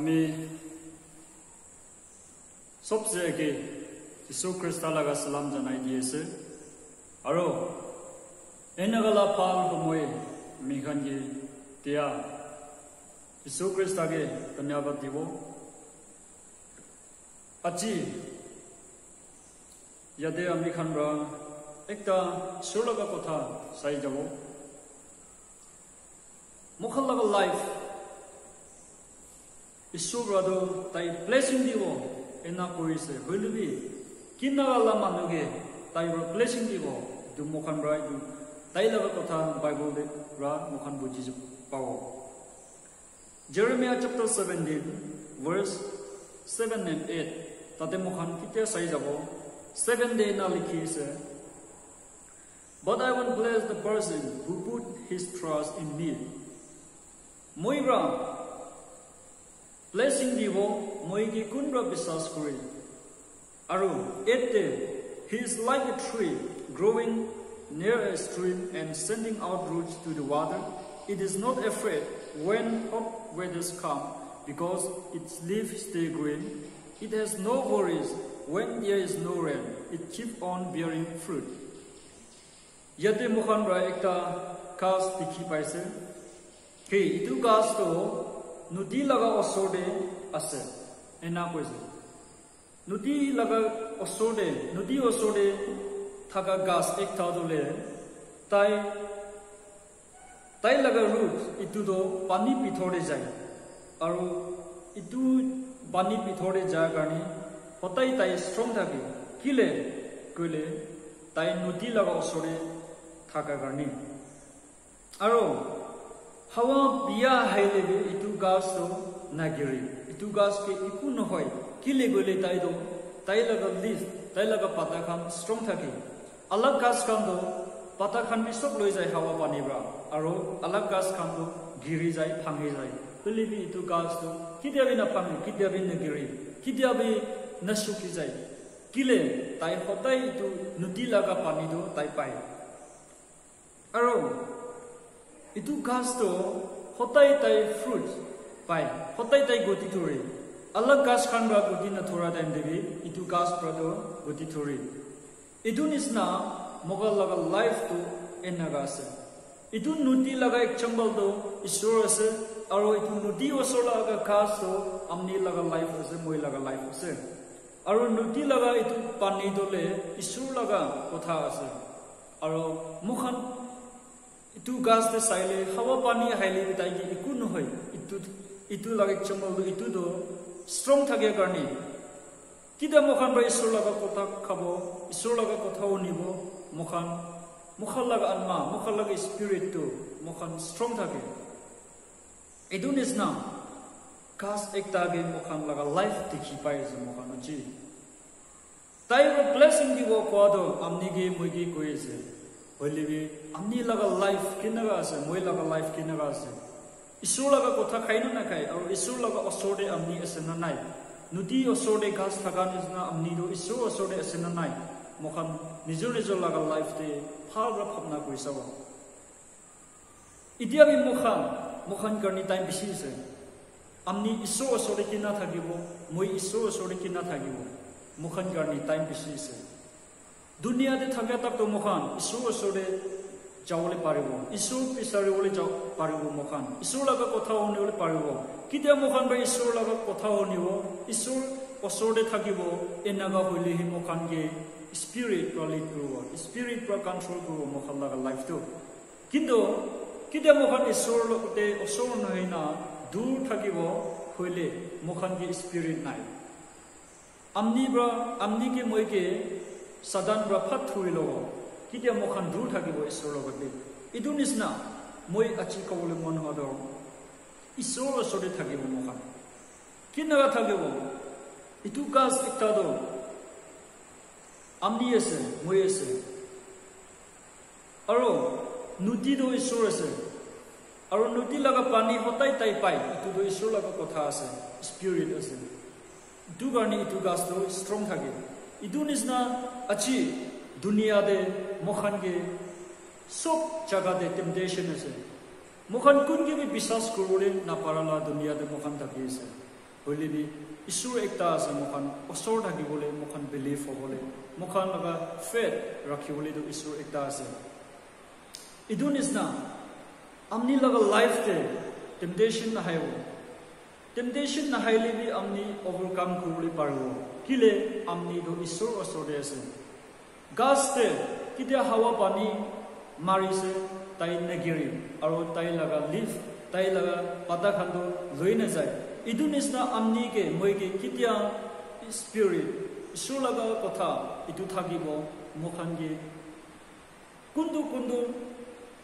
আমি সবচে একে যীশু খ্ৰীষ্টালাগ চালাম জনাই দি আছে আৰু এনেকলা ফাল সময়ে আমি খানি দিয়া যীশু খ্ৰীষ্টাকে ধন্যবাদ দিব আজি ইয়াতে আমি খানৰা একটা চুৰ লগা কথা চাই যাব লাইফ লগা চালাম জনাই দি লগা লগা এনা কৰিছে হইলবি কিনাগালা মানুহে তাই ব্লেছিং দিব এইটো এইটো তাই লগা কথা বাইবল ৰা মুখান বুজি পাব Jeremiah chapter seventeen verse seven and eight তাতে মুখান কেতিয়া চাই যাব ছেভেন ডে না লিখি আছে But I will bless the person who put his trust in me. মই ৰা blessing divo moigi kundra bisaskuri. Aru, ette, he is like a tree growing near a stream and sending out roots to the water. It is not afraid when hot weathers come because its leaves stay green. It has no worries when there is no rain. It keeps on bearing fruit. Yate mukhan ra ekta gas dikhi paise. Itu to নদী লগা ওচৰতে আছে এনা কৈছে নদী লগা ওচৰতে নদী ওচৰতে থকা গাছ একটা দলে তাই তাই লগা ৰুট ইটোতো পানী ভিতৰতে যায় আৰু ইটো পানী ভিতৰতে যায় কাৰণে সদায় তাই ষ্ট্ৰং থাকে কিলে কৈলে তাই নদী লগা ওচৰতে থকা কাৰণে আৰু হাৱা বিয়া গাছটো নাগিৰি ইটো গাছকে একো নহয় কিলে গ'লে তাইতো তাই লগা লিভ তাই লগা পাতা খান ষ্ট্ৰং থাকে আলাগ গাছ খানটো পাতা খান বি চব লৈ যায় হাৱা পানীৰ আৰু আলাগ গাছ খানটো গিৰি যায় ভাঙি যায় বুলিবি ইটো গাছটো কেতিয়াবি নাভাঙে কেতিয়াবি নাগিৰি কেতিয়াবি নাচুকি যায় কিলে তাই সদায় ইটো নদী লগা পানীটো তাই পায় আৰু ইটো গাছটো সদায় তাই ফ্ৰুট পায় সদায় তাই গতি ধৰে। আলাগ গাছ খান বা গতি নথৰা টাইম দেবি ইটো গাছ পৰাটো গতি ধৰে। এইটো নিচিনা মোগল লগা লাইফটো এনেকা আছে। ইটো নদী লগা এক্সাম্পলটো ঈশ্বৰ আছে আৰু এইটো নদী ওচৰ লগা গাছটো আমনি লগা লাইফ আছে মই লগা লাইফ আছে। আৰু নদী লগা এইটো পানী দলে ঈশ্বৰ লগা কথা আছে। আৰু মুখান ইটো গাছতে চাইলে হাৱা পানী হাইলে তাই একো নহয় ইটো ইটো লাগে চম্বলটো ইটোতো ষ্ট্ৰং থাকে কাৰণে কেতিয়া মুখান বা ঈশ্বৰ লগা কথা খাব ঈশ্বৰ লগা কথা শুনিব মুখান মুখাৰ লগা আত্মা মুখাৰ লগা স্পিৰিটটো মুখান ষ্ট্ৰং থাকে এইটো নিচিনা গাছ একটাকে মুখান লগা লাইফ দেখি পাই আছে মুখান উচি তাই ব্লেছিং দিব কোৱাটো আমনিকে মইকে কৈ আছে হইলিবি আমনি লগা লাইফ কেনেকা আছে মই লগা লাইফ কেনেকা আছে ঈশ্বৰ লগা কথা খাই না নাখায় আৰু ঈশ্বৰ লগা ওচৰতে আমনি আছে না নাই নদী ওচৰতে গাছ থকা নিচিনা আমনিটো ঈশ্বৰ ওচৰতে আছে না নাই মুখান নিজৰ নিজৰ লগা লাইফতে ভালদৰে ভাৱনা কৰি চাব এতিয়া আমি মুখান মুখান কাৰণে টাইম বেছি আছে আমনি ঈশ্বৰ ওচৰতে কিনা থাকিব মই ঈশ্বৰৰ ওচৰতে কিনা থাকিব মুখান কাৰণে টাইম বেছি আছে দুনিয়াতে থাকে তাকতো মুখান ঈশ্বৰ ওচৰতে যাবলৈ পাৰিব ঈশ্বৰ বিচাৰিবলৈ যাব পাৰিব মুখান ঈশ্বৰৰ লগত কথা শুনিবলৈ পাৰিব কেতিয়া মুখান বা ঈশ্বৰৰ লগত কথা শুনিব ঈশ্বৰ ওচৰতে থাকিব এনেকুৱা হ'লে সেই মুখানকে স্পিৰিট পৰা লিড কৰিব স্পিৰিট পৰা কণ্ট্ৰল কৰিব মুখান লগা লাইফটো কিন্তু কেতিয়া মুখান ঈশ্বৰৰ লগতে ওচৰ নহয় না দূৰ থাকিব হ'লে মুখানকে স্পিৰিট নাই আমনি পৰা আমনিকে মইকে সাধাৰণ পৰা ফাট ধৰি ল'ব কেতিয়া মুখান দূৰ থাকিব ঈশ্বৰৰ লগতে এইটো নিচিনা মই আজি ক'বলৈ মন হোৱা ধৰ ঈশ্বৰৰ ওচৰতে থাকিব মুখান। কেনেকুৱা থাকিব? এইটো গাছ একটাতো আমনি আছে মই আছে। আৰু নদীটো ঈশ্বৰ আছে। আৰু নদী লগা পানী সদায় তাই পায়। এইটোতো ঈশ্বৰ লগা কথা আছে স্পিৰিট আছে। এইটো কাৰণে এইটো গাছটো ষ্ট্ৰং থাকে। ইটো নিচিনা আজি দুনিয়াতে মুখানকে চব জাগাতে টেম্পটেশ্যন আছে মুখান কোনকে বি বিশ্বাস কৰিবলৈ নাপাৰালা দুনিয়াতে মুখান থাকি আছে holy isur ekta ase mokhan osor thaki bole mokhan believe hobole mokhan laga faith rakhi bole do isur ekta ase idun isna amni laga life te temptation na hayo temptation na haile bi amni overcome kuruli parwo kile amni do isur osor de ase gas te kitia hawa pani mari se tai nagiri aro tai laga leaf tai laga pata khando loina jai idu nisna amni ke moi ke kitia spirit isulaga kotha itu thagibo mokhan ge kundu kundu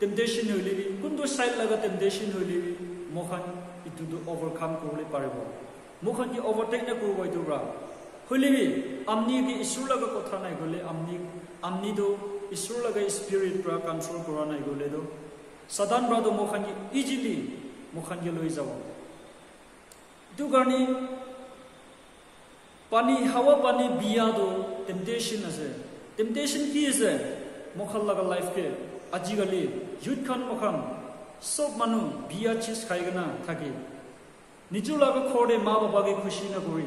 temptation hoilibi kundu side laga temptation hoilibi mokhan itu do overcome korle paribo mokhan ki overtake na korbo itu ra amni amni do isulaga spirit pra control kora nai gole do sadan bra do mokhan ki easily mokhan ge loi jawo itu karni pani hawa pani biya do temptation ase temptation ki ase mokhal laga life ke aji gali youth khan mokhan sob manu biya chis khai gana thaki nichu laga khode ma baba ge khushi na kori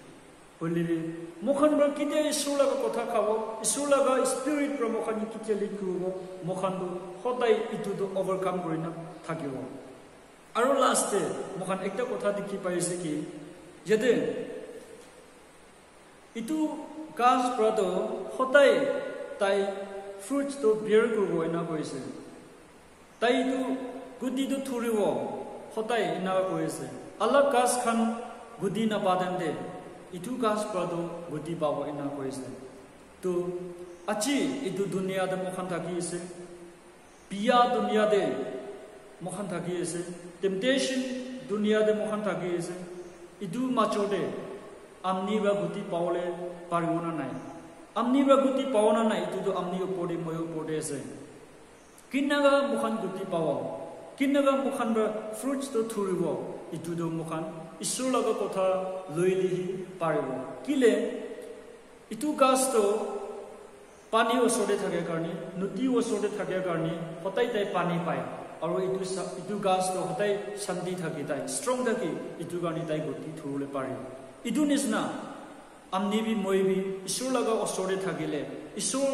আৰু মুখাৰ লগা life কে relationship temptation নাহাই মাইকী মতা লগা relationship temptation মুখান বেছি face কৰি ইটো বি মুখান কাৰণে টেম্পটেশ্যন আছে হলিবি মুখান পৰা কেতিয়া ঈশ্বৰ লগা কথা খাব ঈশ্বৰ লগা স্পিৰিট পৰা মুখান অভাৰকাম কৰি না থাকিব। আৰু লাষ্টে একটা কথা দেখি পাইছে কি যাতে ইটো গাছ পৰাতো সদায় তাই ফ্ৰুটছটো বিয়াৰ কৰিব এনে কৈছে তাই এইটো গুটিটো থুৰিব সদায় এনেকুৱা কৈছে অলপ গাছ খান গুটি নাপাতেন দে ইটো গাছ পৰাতো গুটি পাব এনে কৈছে তো আজি এইটো দুনিয়াতে মুখান থাকি আছে বিয়া দুনিয়াতে মুখান থাকি আছে টেম্পটেশ্যন দুনিয়াতে মুখান থাকি আছে ইটো মাজতে আমনি বা গুটি পাবলৈ পাৰিব না নাই আমনি বা গুটি পাব না নাই এইটোতো আমনি ওপৰতে মই ওপৰতে আছে কিনাগা মুখান গুটি পাব কিনাগা মুখান বা ফ্ৰুটছটো থুৰিব এইটোতো মুখান। ঈশ্বৰ লগৰ কথা লৈ লিহি পাৰিব। কিলে? ইটো গাছটো পানী ওচৰতে থাকে কাৰণে নদী ওচৰতে থাকে কাৰণে সদায় তাই পানী পায়। আৰু এইটো ইটো গাছটো সদায় শান্তি থাকে তাই ষ্ট্ৰং থাকে ইটো কাৰণে তাই গুটি থুৰিবলৈ পাৰে। ইটো নিচিনা আমনি বি মই বি ঈশ্বৰ লগা ওচৰতে থাকিলে ঈশ্বৰ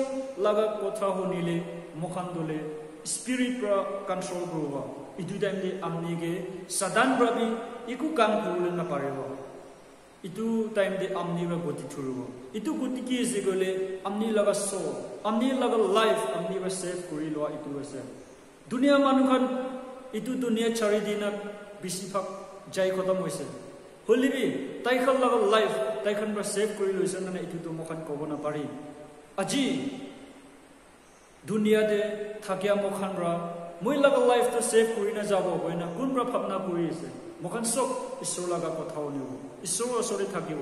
লগা কথা শুনিলে মুখান দলে স্পিৰিট পৰা কণ্ট্ৰল কৰিব ইটো টাইমতে আমনিকে সাধাৰণ ভাবি একো কাম কৰিবলৈ নাপাৰিব ইটো টাইমতে আমনি বা গতি থৰিব ইটো গতি কি আছে গ'লে আমনি লগা চ আমনি লগা লাইফ আমনি বা ছেভ কৰি লোৱা ইটো আছে দুনিয়া মানুহখন ইটো দুনিয়া চাৰিদিনত বেছিভাগ যাই খতম হৈছে হলিবি তাইখন লগত লাইফ তাইখন পৰা ছেভ কৰি লৈছে মানে এইটোতো মোখান ক'ব নাপাৰি আজি দুনিয়াতে থাকিয়া মোখান পৰা মই লগা লাইফটো ছেভ কৰি নাযাব হয় না কোন ভাৱনা কৰি আছে মোখান চব ঈশ্বৰ লগা কথা শুনিব ঈশ্বৰৰ ওচৰতে থাকিব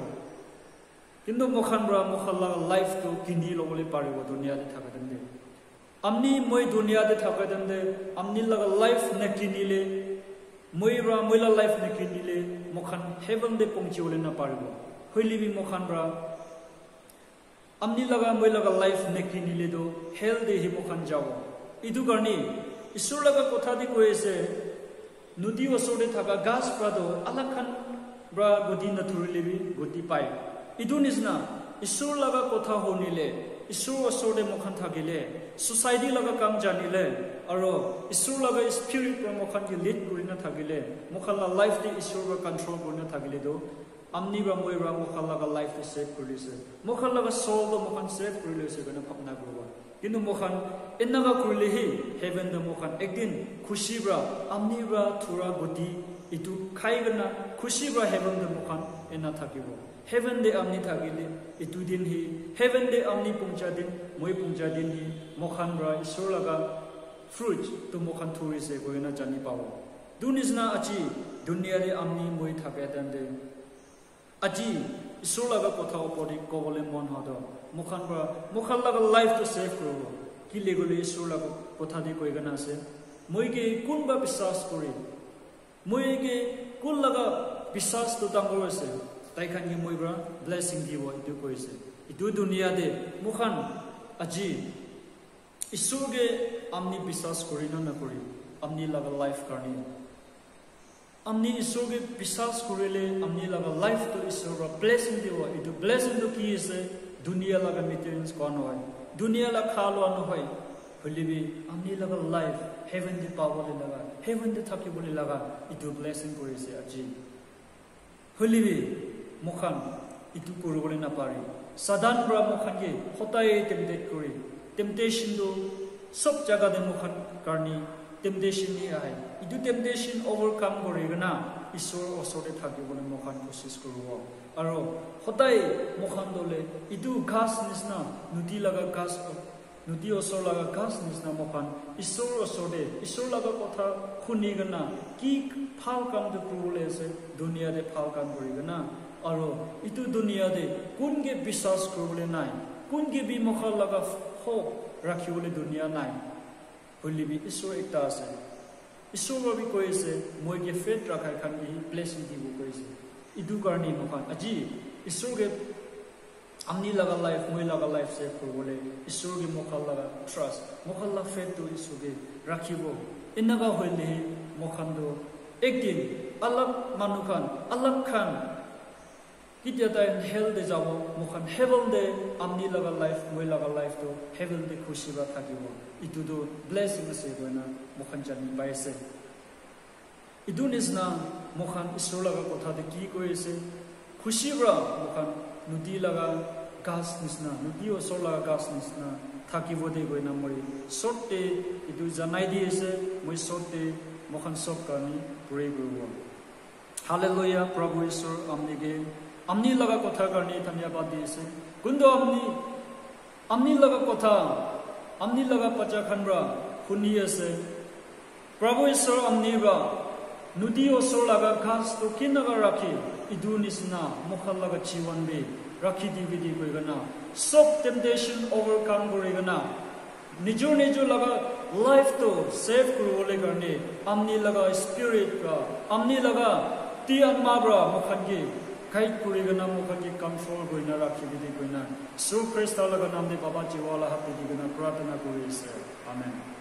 কিন্তু মোখান পৰা মোখান লগা লাইফটো কিনি ল'বলৈ পাৰিব দুনিয়াতে থাকে তেন্তে আমনি মই দুনিয়াতে থাকে তেন্তে আমনি লগা লাইফ নেকিনিলে মই ৰা মইলা লাইফ নেকিনিলে মোখান হেভেন দে পৌঁছিবলৈ নাপাৰিব হৈলিবি মোখান ৰা আমনি লগা মই লগা লাইফ নেকিনিলেতো হেল দে হি মোখান যাব এইটো কাৰণে ঈশ্বৰ লগা কথা দি কৈ আছে নদী ওচৰতে থকা গাছ পৰাতো আলাক খান পৰা গতি নধৰিলেবি গতি পায় এইটো নিচিনা ঈশ্বৰ লগা কথা শুনিলে ঈশ্বৰ ওচৰতে মোখান থাকিলে ছ'চাইটি লগা কাম জানিলে আৰু ঈশ্বৰ লগা স্পিৰিট পৰা মোখানকে লিড কৰি নাথাকিলে মোখান লাইফটি ঈশ্বৰ পৰা কণ্ট্ৰল কৰি নাথাকিলেতো আমনি বা মই বা মোখান লগা লাইফটো ছেভ কৰি লৈছে মোখান লগা চলটো মোখান ছেভ কৰি লৈছে কাৰণে ভাৱনা কিন্তু মোখান এনেকুৱা কৰিলেহি হেভেনটো মোখান একদিন খুচি পৰা আমনি বা থোৰা গতি এইটো খাই কিনা খুচি পৰা হেভেনটো মোখান এনা থাকিব হেভেন দে আমনি থাকিলে এইটো দিন হি হেভেন দে আমনি পঞ্চা দিন মই পঞ্চা দিন হি মোখান পৰা ঈশ্বৰ লগা ফ্ৰুট তো মোখান থৰিছে গৈ না জানি পাব দু নিচিনা আজি দুনিয়াৰে আমনি মই থাকে তেন্তে আজি ইছৰ লগত কথা ওপৰত ক'বলৈ মন হওঁ মোখান পৰা মোখান লগত লাইফটো ছেভ কৰিব। কি লাগিলে ইছৰ লগত কথা দি কৈ কেনে আছে? মই কি কোনবা বিশ্বাস কৰি মই কি কোন লগত বিশ্বাসটো ডাঙৰ হৈছে? তাইখান কি মই পৰা ব্লেছিং দিব এইটো কৈছে। এইটো দুনিয়াতে মোখান আজি ইছৰকে আমি বিশ্বাস কৰি নে নকৰিম আমি লগত লাইফ কাৰণে na kori amni laga life karni amni isur ge biswas korile amni laga life to isur ra blessing di wo itu blessing to ki ase dunia laga materials kon hoy dunia la khalo no hoy holibi amni laga life heaven di power laga heaven di thaki bole laga itu blessing kori se aji holibi mukhan itu kuru bole na pare sadan bra mukhan ge hotai tempted kori temptation do sob jaga de mukhan karni temptation ni ai itu temptation overcome kori gana isor osore thaki bole mukhan kosis kuru aro hotai mukhan dole itu ghas nisna nuti laga ghas nuti osor laga ghas nisna mukhan isor osore isor laga kotha khuni gana ki phal kam de prule se dunia de phal kam kori gana aro itu dunia de kun ge biswas kurule nai kun ge bi mukha laga hope rakhi bole dunia nai holibi isor ekta ase isor bi koise moi ge faith rakhai khan bi blessing di bu koise কেতিয়া তাই হেল দে যাব মোখান হেভেল দে আমি লগা life মই লগা life তো হেভেল দে খুশি বা থাকিব। ইটো তো ব্লেসিং আছে কইনা মোখান জানি পাইছে। ইটো নিচিনা মোখান ঈশ্বৰ লগা কথাতে কি কৈ আছে? খুশি বা মোখান নদী লগা গাছ নিচিনা নদী ওচৰ লগা গাছ নিচিনা থাকিব দে কইনা মই চৰ্তে এইটো জনাই দি মই চৰ্তে মোখান চব কাৰণে পুৰে কৰিব। হালে লৈয়া প্ৰভু ঈশ্বৰ আমি prabhu isur amni ba nudi osor laga ghas to kinaga rakhi idu nisna mokhal laga chiwan be rakhi di bidi koi gana sob temptation overcome kore gana nijo nijo laga life to save kuru ole garne amni gana mokhan ge control goina rakhi bidi goina so christ laga nam de baba jiwala happy di gana pratana kore se amen